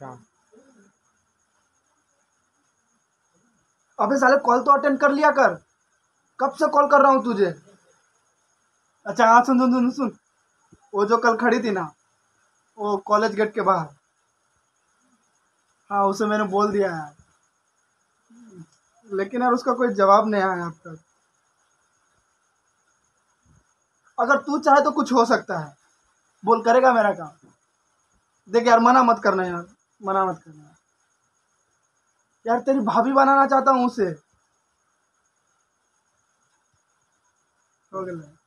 क्या अबे साले कॉल तो अटेंड कर लिया कर। कब से कॉल कर रहा हूँ तुझे? अच्छा हाँ सुन सुन सुन सुन। वो जो कल खड़ी थी ना, वो कॉलेज गेट के बाहर। हाँ उसे मैंने बोल दिया है लेकिन यार, उसका कोई जवाब नहीं आया अब तक। अगर तू चाहे तो कुछ हो सकता है। बोल, करेगा मेरा काम। देख यार, मना मत करना यार। मना मत करना। यार तेरी भाभी बनाना चाहता हूँ उसे। हो गया।